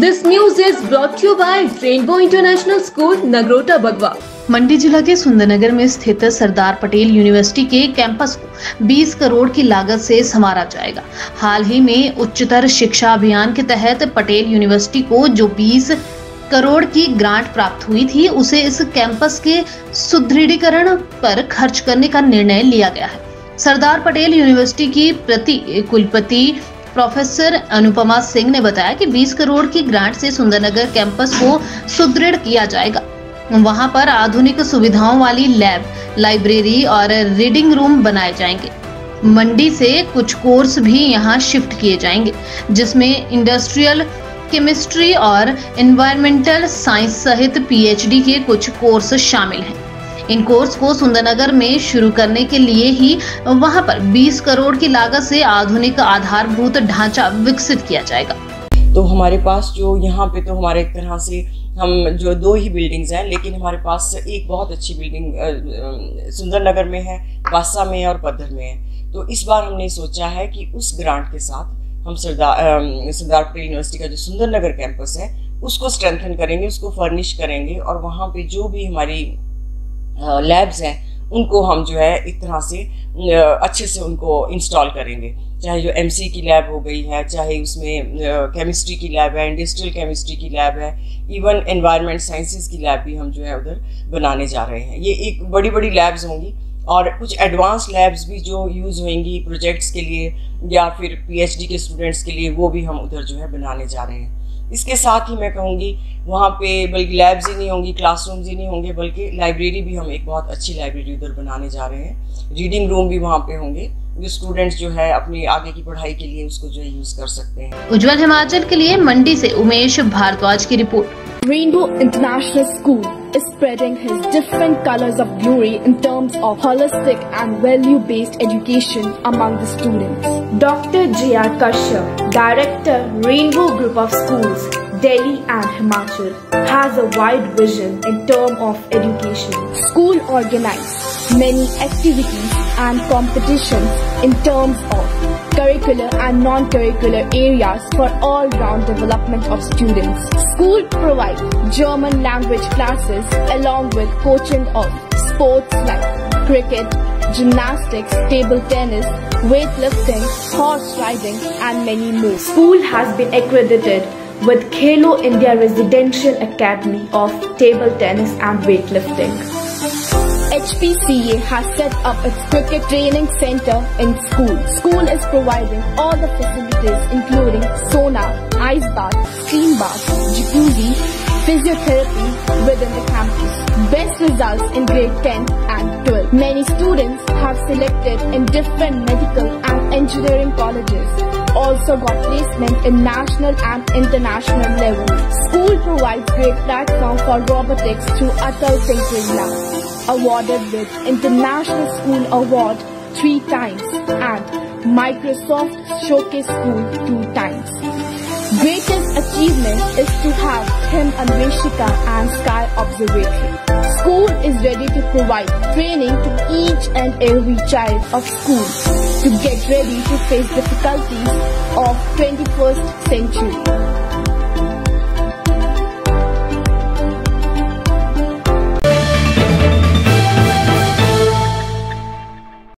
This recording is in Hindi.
News is brought to you by Rainbow International School, Nagrota Bagwa. मंडी जिला के सुंदरनगर में स्थित सरदार पटेल यूनिवर्सिटी के कैंपस को 20 करोड़ की लागत से संवारा जाएगा हाल ही में उच्चतर शिक्षा अभियान के तहत पटेल यूनिवर्सिटी को जो 20 करोड़ की ग्रांट प्राप्त हुई थी उसे इस कैंपस के सुदृढ़ीकरण पर खर्च करने का निर्णय लिया गया है सरदार पटेल यूनिवर्सिटी की प्रति कुलपति प्रोफेसर अनुपमा सिंह ने बताया कि 20 करोड़ की ग्रांट से सुंदरनगर कैंपस को सुदृढ़ किया जाएगा। वहाँ पर आधुनिक सुविधाओं वाली लैब लाइब्रेरी और रीडिंग रूम बनाए जाएँगे। मंडी से कुछ कोर्स भी यहाँ शिफ्ट किए जाएँगे, जिसमें इंडस्ट्रियल केमिस्ट्री और एनवायरमेंटल साइंस सहित पीएचडी के कुछ कोर्स शामिल हैं। इन कोर्स को सुंदरनगर में शुरू करने के लिए ही वहाँ पर 20 करोड़ की लागत से आधुनिक आधारभूत ढांचा विकसित किया जाएगा। तो हमारे पास जो यहाँ पे तो हमारे एक तरह से हम जो दो ही बिल्डिंग्स हैं, लेकिन हमारे पास एक बहुत अच्छी बिल्डिंग सुंदरनगर में है बासा में और पद्धर में है। तो इस बार हमने सोचा है कि उस ग्रांट के साथ हम सरदार सरदार पटेल यूनिवर्सिटी का जो सुंदरनगर कैंपस है, उसको स्ट्रेंथन करेंगे, उसको फर्निश करेंगे और वहाँ पे जो भी हमारी लैब्स हैं, उनको हम जो है एक तरह से अच्छे से उनको इंस्टॉल करेंगे। चाहे जो एमसी की लैब हो गई है, चाहे उसमें केमिस्ट्री की लैब है इंडस्ट्रियल केमिस्ट्री की लैब है इवन एनवायरनमेंट साइंसेज की लैब भी हम जो है उधर बनाने जा रहे हैं। ये एक बड़ी बड़ी लैब्स होंगी और कुछ एडवांस लैब्स भी जो यूज़ होंगी प्रोजेक्ट्स के लिए या फिर पीएचडी के स्टूडेंट्स के लिए, वो भी हम उधर जो है बनाने जा रहे हैं। इसके साथ ही मैं कहूँगी वहाँ पे बल्कि लैब्स ही नहीं होंगी क्लासरूम्स ही नहीं होंगे बल्कि लाइब्रेरी भी हम एक बहुत अच्छी लाइब्रेरी उधर बनाने जा रहे हैं। रीडिंग रूम भी वहाँ पे होंगे जो स्टूडेंट्स जो है अपनी आगे की पढ़ाई के लिए उसको जो है यूज़ कर सकते हैं। उज्जवल हिमाचल के लिए मंडी से उमेश भारद्वाज की report. Rainbow international School is spreading his different colors of glory in terms of holistic and value-based education among the students. Dr. J.R. Kashyap, Director, Rainbow Group of Schools, Delhi and Himachal, has a wide vision in terms of education. School organize many activities and competitions in terms of curricular and non-curricular areas for all-round development of students. School provides German language classes along with coaching of sports like cricket, gymnastics, table tennis, weightlifting, horse riding and many more. School has been accredited with Khelo India Residential Academy of Table Tennis and Weightlifting. HPCA has set up its cricket training center in school. School is providing all the facilities including sauna, ice bath, steam bath, jacuzzi, physiotherapy within the campus. Best results in grade 10 and 12. Many students have selected in different medical and engineering colleges. Also got placement in national and international level. School provides great platform for robotics through Atal Tinkering Lab awarded with International School Award three times and Microsoft Showcase School two times. Greatest achievement is to have him Anveshika and Sky Observatory. School is ready to provide training to each and every child of school to get ready to face difficulties of 21st century.